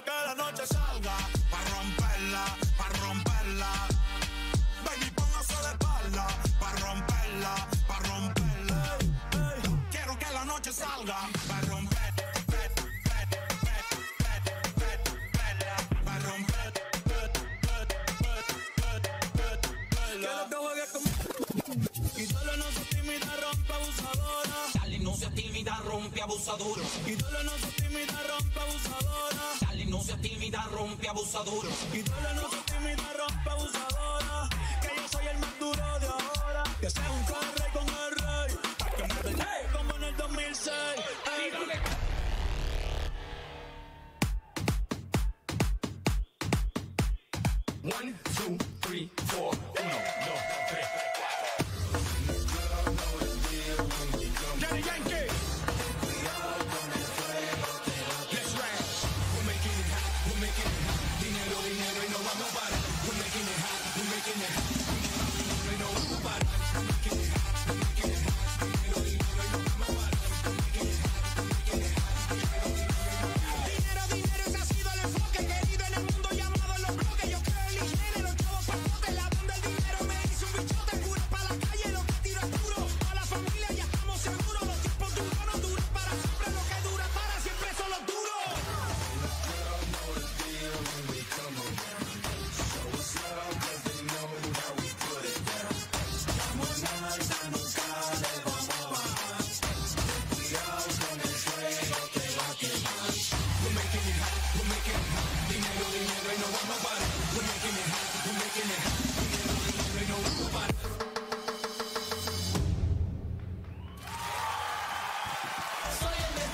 noche salga, pa' romperla, pa' romperla. Baby, póngase de espalda, pa' romperla, pa' romperla. Quiero que la noche salga, rompe abusador. Y solo no se tímida, rompe abusadora. Dale, no seas tímida, rompe abusador. Y solo no se tímida, rompe abusadora. Que yo soy el más duro de ahora. Que sea un rey con el rey. Pa' que me pelee como en el 2006. Ey. One, two, three, four. We'll make it